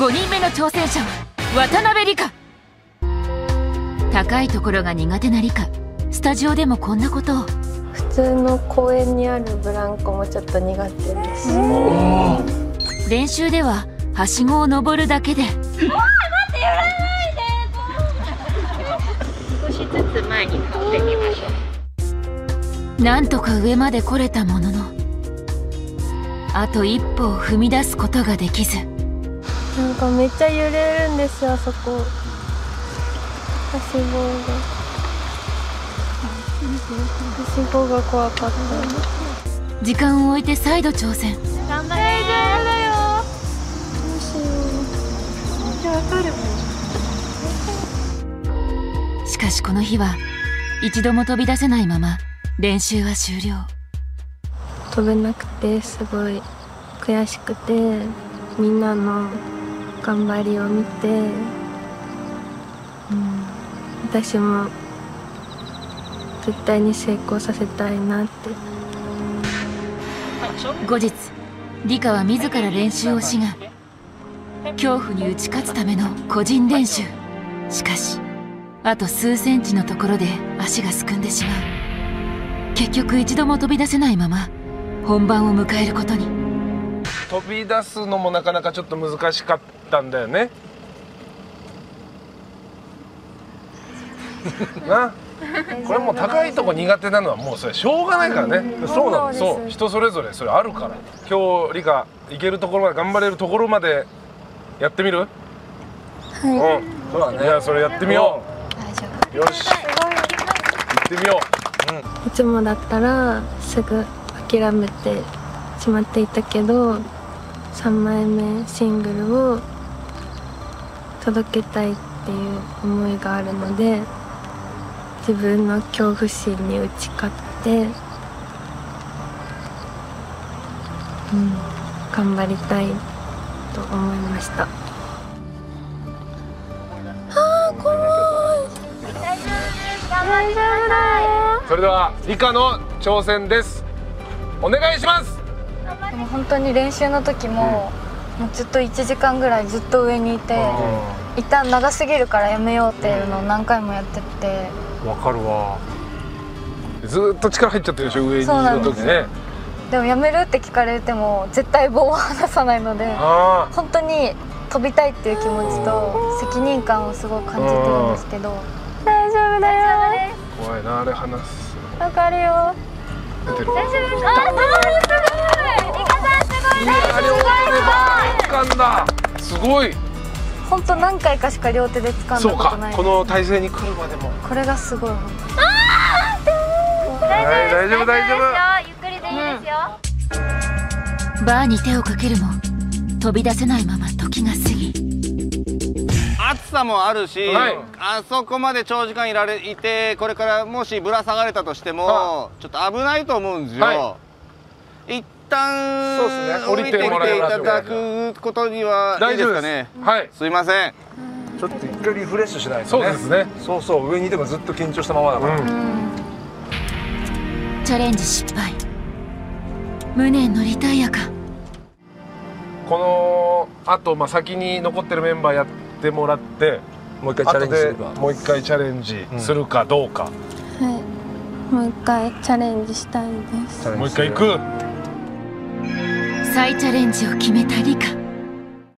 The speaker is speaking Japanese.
5人目の挑戦者は渡辺理香。高いところが苦手な理香。スタジオでもこんなことを。普通の公園にあるブランコもちょっと苦手です。練習でははしごを登るだけで。少しずつ前に倒ってみましょう。なんとか上まで来れたもののあと一歩を踏み出すことができずなんかめっちゃ揺れるんですよあそこ。はしごが。はしごが怖かった。時間を置いて再度挑戦。頑張れ大丈夫だよどうしよう。めっちゃわかる。しかしこの日は一度も飛び出せないまま練習は終了。飛べなくてすごい悔しくてみんなの頑張りを見て、うん、私も絶対に成功させたいなって。後日理香は自ら練習を志願恐怖に打ち勝つための個人練習。しかしあと数センチのところで足がすくんでしまう。結局一度も飛び出せないまま本番を迎えることに。飛び出すのもなかなかちょっと難しかったんだよね。な？これもう高いとこ苦手なのはもうそれしょうがないからね。そうなの。そう。人それぞれそれあるから。今日理科行けるところまで頑張れるところまでやってみる？はい、うん。そうだね。じゃあそれやってみよう。よし。行ってみよう。いつもだったらすぐ諦めてしまっていたけど3枚目シングルを届けたいっていう思いがあるので自分の恐怖心に打ち勝って、うん、頑張りたいと思いました。あー怖い。大丈夫だよそれでは理科の挑戦です。お願いしますでも本当に練習の時も、もうずっと1時間ぐらいずっと上にいて、一旦長すぎるからやめようっていうのを何回もやってて、わかるわ。ずーっと力入っちゃってるでしょ上にいそうなんる時ですよ。ねでもやめるって聞かれても絶対棒を離さないのであ本当に飛びたいっていう気持ちと責任感をすごい感じてるんですけど。大丈夫だよ。あ怖いなあれ話すわかるよ。出てる。大丈夫すごいすごい本当何回かしか両手で掴んだそうかことないこの体勢に来るまでもこれがすごい大丈夫大丈夫ゆっくりでいいですよ、バーに手をかけるも飛び出せないまま時が過ぎ暑さもあるし、はいあそこまで長時間いられいてこれからもしぶら下がれたとしても、はちょっと危ないと思うんですよ、は一旦降りてきていただくことにはいい大丈夫です。かね。はい。すいません。ちょっと一回リフレッシュしないとそうねですね。そうそう。上にいてもずっと緊張したままだから、うん。チャレンジ失敗。無念のリタイアか。このあとまあ先に残ってるメンバーやってもらってもう一回チャレンジするか。もう一回チャレンジするかどうか、はい。もう一回チャレンジしたいです。もう一回行く再チャレンジを決めたリカ。